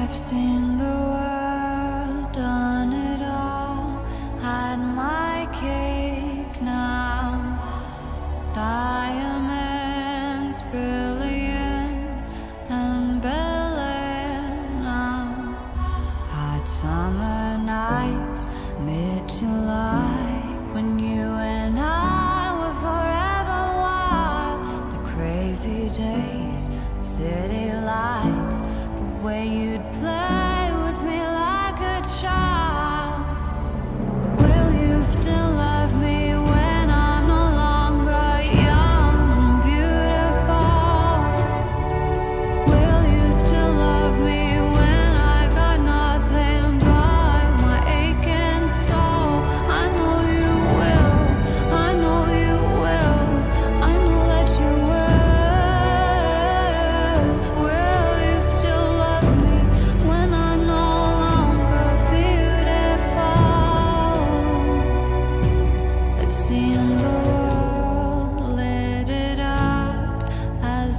I've seen the world, done it all, had my cake now. Diamonds brilliant and now. Hot summer nights, The days, city lights, the way you'd